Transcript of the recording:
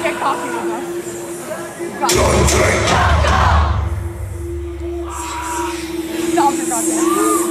Well, get coffee with us. Don't drink! Stop your goddamn.